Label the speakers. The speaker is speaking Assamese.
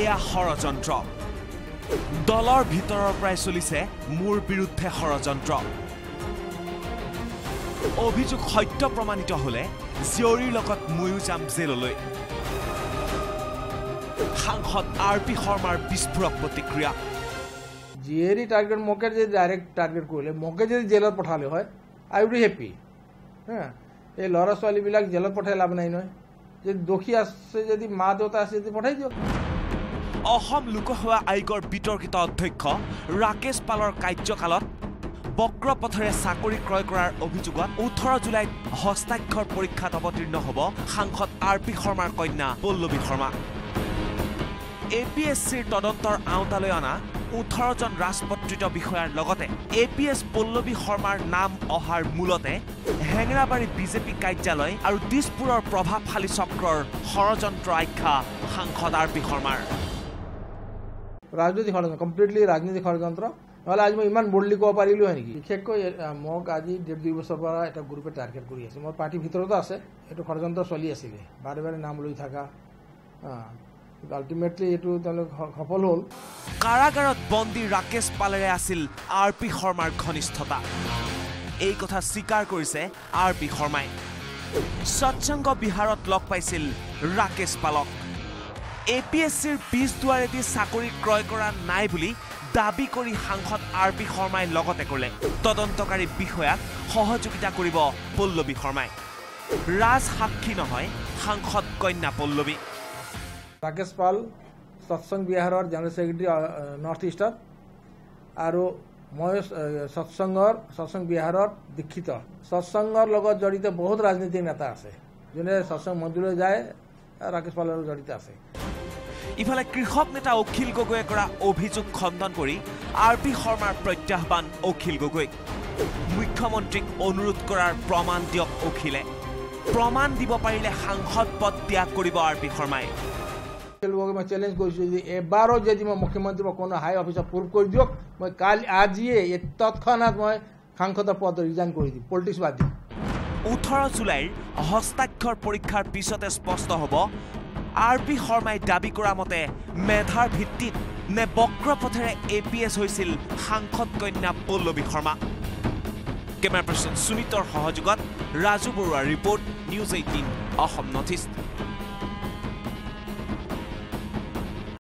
Speaker 1: এয়া ষড়যন্ত্ৰ। দলৰ ভিতৰৰ পৰাই চলিছে মোৰ বিৰুদ্ধে ষড়যন্ত্ৰ। অভিযোগ সত্য প্ৰমাণিত হলে জীয়ৰীৰ লগত ময়ো যাম জেললৈ। সাংসদ আৰ পি শৰ্মাৰ বিস্ফোৰক প্ৰতিক্ৰিয়া।
Speaker 2: জিয়েৰি টাৰ্গেট মোকে যদি ডাইৰেক্ট টাৰ্গেট কৰিলে মোকে যদি জেলত পঠালে হয় আই উড বি হেপি হা? এই ল'ৰা ছোৱালীবিলাক জেলত পঠাই লাভ নাই নহয়। দোষী আছে যদি মা দেউতা আছে যদি পঠাই দিয়ক।
Speaker 1: অসম লোকসেৱা আয়োগৰ বিতৰ্কিত অধ্যক্ষ ৰাকেশ পালৰ কাৰ্যকালত বক্ৰপথেৰে চাকৰি ক্ৰয় কৰাৰ অভিযোগত ওঠৰ জুলাইত হস্তাক্ষৰ পৰীক্ষাত অৱতীৰ্ণ হ'ব সাংসদ আৰ পি শৰ্মাৰ কন্যা Pallavi Sharma. A P S চিৰ তদন্তৰ আওতালৈ অনা ওঠৰজন ৰাজপত্ৰিত বিষয়াৰ লগতে এ পি এছ পল্লৱী শৰ্মাৰ নাম অহাৰ মূলতে হেঙেৰাবাৰী বিজেপি কাৰ্যালয় আৰু দিছপুৰৰ প্ৰভাৱশালী চক্ৰৰ ষড়যন্ত্ৰ আখ্যা সাংসদ আৰ পি শৰ্মাৰ।
Speaker 2: ৰাজনৈতিক ষড়যন্ত্ৰ কমপ্লিটলি ৰাজনৈতিক ষড়যন্ত্ৰ। নহ'লে আজি মই ইমান বৰ্ডলি ক'ব পাৰিলোঁ হয় নেকি? বিশেষকৈ মোক আজি ডেৰ দুই বছৰৰ পৰা এটা গ্ৰুপে টাৰ্গেট কৰি আছে। মোৰ পাৰ্টীৰ ভিতৰতো আছে এইটো ষড়যন্ত্ৰ চলি আছিলে। বাৰে বাৰে নাম লৈ থকা আল্টিমেটলি এইটো তেওঁলোক সফল হ'ল।
Speaker 1: কাৰাগাৰত বন্দী ৰাকেশ পালেৰে আছিল আৰ পি শৰ্মাৰ ঘনিষ্ঠতা। এই কথা স্বীকাৰ কৰিছে আৰ পি শৰ্মাই। সৎসংগ বিহাৰত লগ পাইছিল ৰাকেশ পালক। এ পি এছ চিৰ পিছ দুৱাৰেদি চাকৰি ক্ৰয় কৰা নাই বুলি দাবী কৰি সাংসদ আৰ পি শৰ্মাই লগতে ক'লে। তদন্তকাৰী বিষয়াক সহযোগিতা কৰিব পল্লৱী শৰ্মাই। ৰাজ সাক্ষী নহয় সাংসদ কন্যা পল্লৱী
Speaker 2: ৰাকেশ পাল সৎসংগ বিহাৰৰ জেনেৰেল ছেক্ৰেটাৰী নৰ্থ ইষ্টত। আৰু মই সৎসংগৰ সৎসংগ বিহাৰত দীক্ষিত। সৎসংগৰ লগত জড়িত বহুত ৰাজনীতিক নেতা আছে। যোনে সৎসংগ মন্দিৰলৈ যায় ৰাকেশ পালৰ জড়িত আছে।
Speaker 1: ইফালে কৃষক নেতা অখিল গগৈয়ে কৰা অভিযোগ খণ্ডন কৰি আৰ পি শৰ্মাৰ প্ৰত্যাহ্বান অখিল গগৈক। মুখ্যমন্ত্ৰীক অনুৰোধ কৰাৰ প্ৰমাণ দিয়ক অখিলে। প্ৰমাণ দিব পাৰিলে সাংসদ পদ ত্যাগ কৰিব আৰ পি শৰ্মাই।
Speaker 2: তেওঁলোকক মই চেলেঞ্জ কৰিছোঁ যে এবাৰো যদি মই মুখ্যমন্ত্ৰী বা কোনো হাই অফিচাৰ প্ৰুভ কৰি দিয়ক মই কালি আজিয়ে তৎক্ষণাত মই সাংসদৰ পদ ৰিজাইন কৰি দিম পলিটিক্স বাদ দিম
Speaker 1: ওঠৰ জুলাইৰ হস্তাক্ষৰ পৰীক্ষাৰ পিছতে স্পষ্ট হ'ব আৰ পি শৰ্মাই দাবী কৰা মতে মেধাৰ ভিত্তিত নে বক্ৰপথেৰে এ পি এছ হৈছিল সাংসদ কন্যা পল্লৱী শৰ্মা। কেমেৰা পাৰ্চন সুনীতৰ সহযোগত ৰাজু বৰুৱাৰ report news eighteen Assam north east.